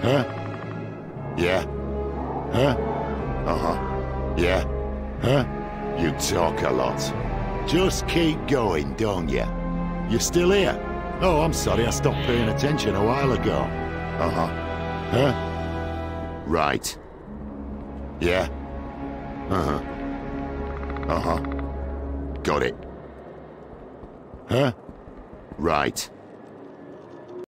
Huh? Yeah? Huh? Uh-huh. Yeah? Huh? You talk a lot. Just keep going, don't you? You're still here? Oh, I'm sorry, I stopped paying attention a while ago. Uh-huh. Huh? Right. Yeah? Uh-huh. Uh-huh. Got it. Huh? Right.